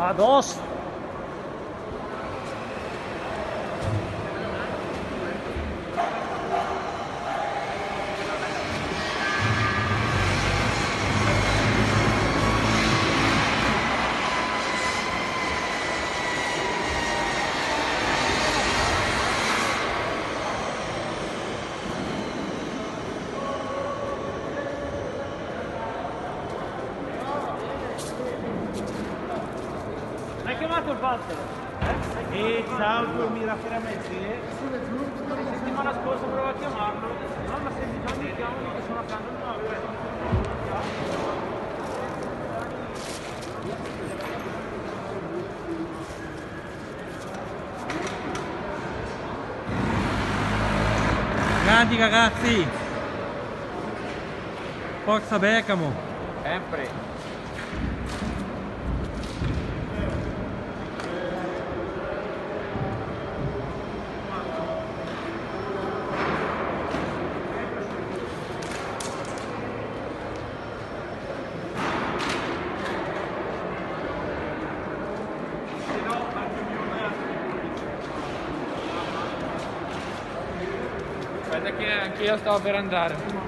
A nossa! Hai chiamato il Walter? E ciao Giulio Fierametti? La settimana scorsa provo a chiamarlo. No, ma già mi chiamano che sono a casa non avevo. Grandi ragazzi! Forza Bergamo! Sempre. Aspetta che anch'io stavo per andare.